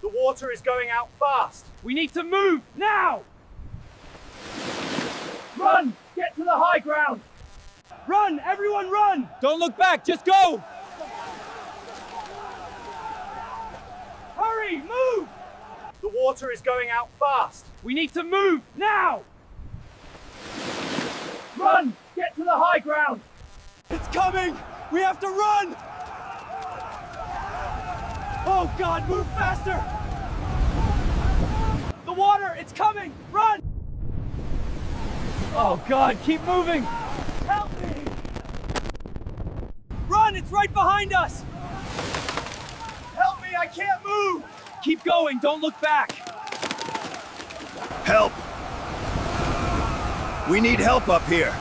The water is going out fast. We need to move now! Run! Get to the high ground! Run! Everyone run! Don't look back, just go! Hurry, move! The water is going out fast. We need to move now! Run! Get to the high ground! It's coming! We have to run! Oh God, move faster! The water, it's coming! Run! Oh God, keep moving! Help me! Run, it's right behind us! Help me, I can't move! Keep going, don't look back! Help! We need help up here.